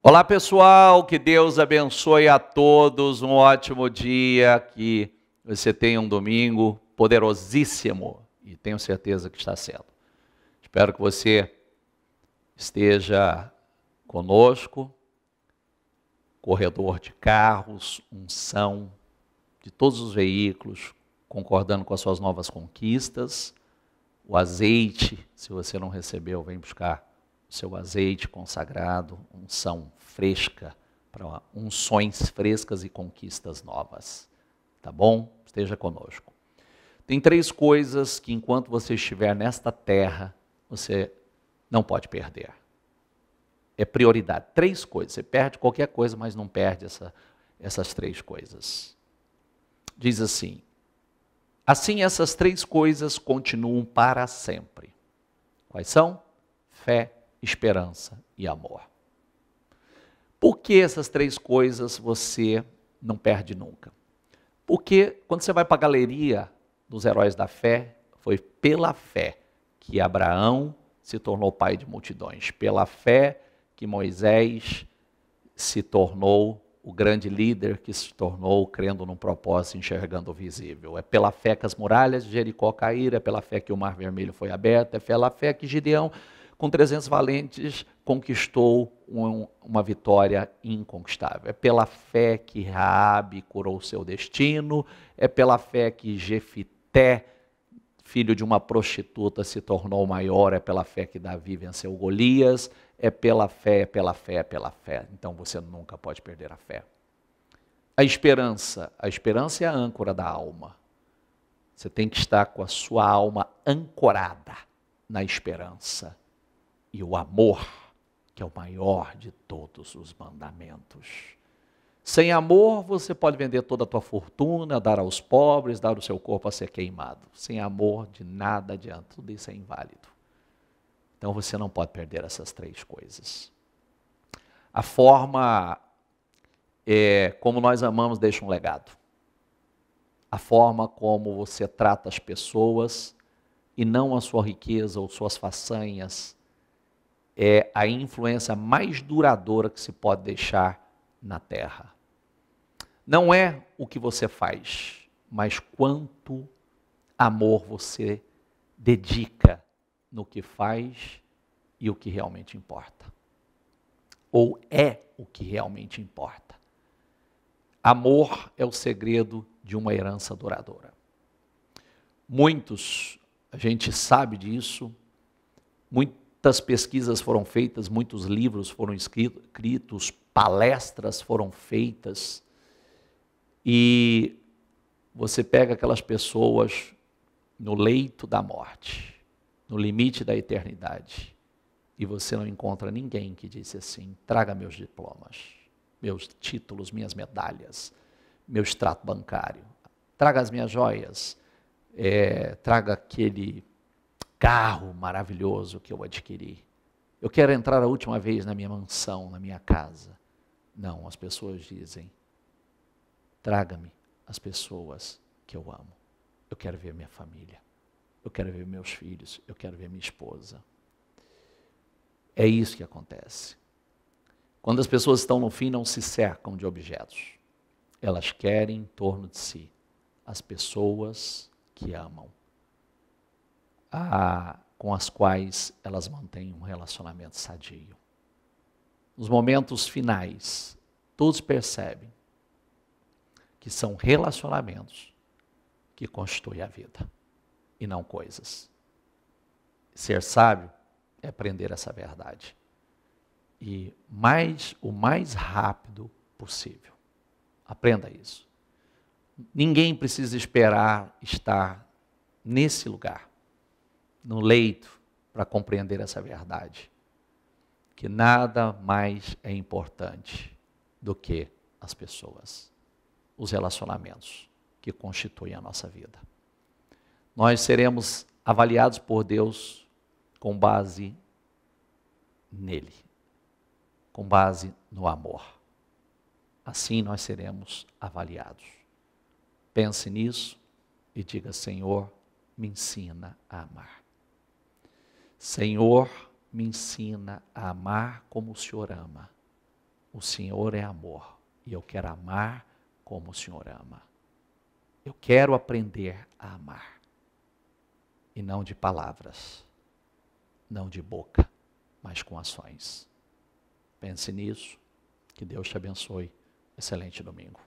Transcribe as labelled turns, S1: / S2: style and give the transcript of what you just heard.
S1: Olá pessoal, que Deus abençoe a todos, um ótimo dia, que você tenha um domingo poderosíssimo e tenho certeza que está sendo. Espero que você esteja conosco, corredor de carros, unção de todos os veículos, concordando com as suas novas conquistas, o azeite, se você não recebeu, vem buscar seu azeite consagrado, unção fresca, para unções frescas e conquistas novas. Tá bom? Esteja conosco. Tem três coisas que, enquanto você estiver nesta terra, você não pode perder. É prioridade. Três coisas. Você perde qualquer coisa, mas não perde essa, essas três coisas. Diz assim: Assim, essas três coisas continuam para sempre. Quais são? Fé, esperança e amor. Por que essas três coisas você não perde nunca? Porque quando você vai para a galeria dos heróis da fé, foi pela fé que Abraão se tornou pai de multidões, pela fé que Moisés se tornou o grande líder que se tornou crendo num propósito, enxergando o visível. É pela fé que as muralhas de Jericó caíram, é pela fé que o Mar Vermelho foi aberto, é pela fé que Gideão com 300 valentes, conquistou um, uma vitória inconquistável. É pela fé que Raabe curou seu destino, é pela fé que Jefité, filho de uma prostituta, se tornou maior, é pela fé que Davi venceu Golias, é pela fé, é pela fé, é pela fé. Então você nunca pode perder a fé. A esperança, a esperança é a âncora da alma. Você tem que estar com a sua alma ancorada na esperança e o amor, que é o maior de todos os mandamentos. Sem amor, você pode vender toda a tua fortuna, dar aos pobres, dar o seu corpo a ser queimado. Sem amor, de nada adianta, tudo isso é inválido. Então você não pode perder essas três coisas. A forma é, como nós amamos deixa um legado. A forma como você trata as pessoas e não a sua riqueza ou suas façanhas é a influência mais duradoura que se pode deixar na terra. Não é o que você faz, mas quanto amor você dedica no que faz e o que realmente importa. Ou é o que realmente importa. Amor é o segredo de uma herança duradoura. Muitos, a gente sabe disso, muito, Muitas pesquisas foram feitas, muitos livros foram escritos, palestras foram feitas. E você pega aquelas pessoas no leito da morte, no limite da eternidade, e você não encontra ninguém que disse assim: traga meus diplomas, meus títulos, minhas medalhas, meu extrato bancário, traga as minhas joias, é, traga aquele carro maravilhoso que eu adquiri. Eu quero entrar a última vez na minha mansão, na minha casa. Não, as pessoas dizem: traga-me as pessoas que eu amo. Eu quero ver minha família. Eu quero ver meus filhos. Eu quero ver minha esposa. É isso que acontece. Quando as pessoas estão no fim, não se cercam de objetos. Elas querem em torno de si as pessoas que amam a, com as quais elas mantêm um relacionamento sadio. Nos momentos finais, todos percebem que são relacionamentos que constituem a vida e não coisas. Ser sábio é aprender essa verdade. E mais o mais rápido possível. Aprenda isso. Ninguém precisa esperar estar nesse lugar no leito para compreender essa verdade. Que nada mais é importante do que as pessoas, os relacionamentos que constituem a nossa vida. Nós seremos avaliados por Deus com base nele, com base no amor. Assim nós seremos avaliados. Pense nisso e diga: Senhor, me ensina a amar. Senhor, me ensina a amar como o Senhor ama. O Senhor é amor e eu quero amar como o Senhor ama. Eu quero aprender a amar e não de palavras, não de boca, mas com ações. Pense nisso. Que Deus te abençoe. Excelente domingo.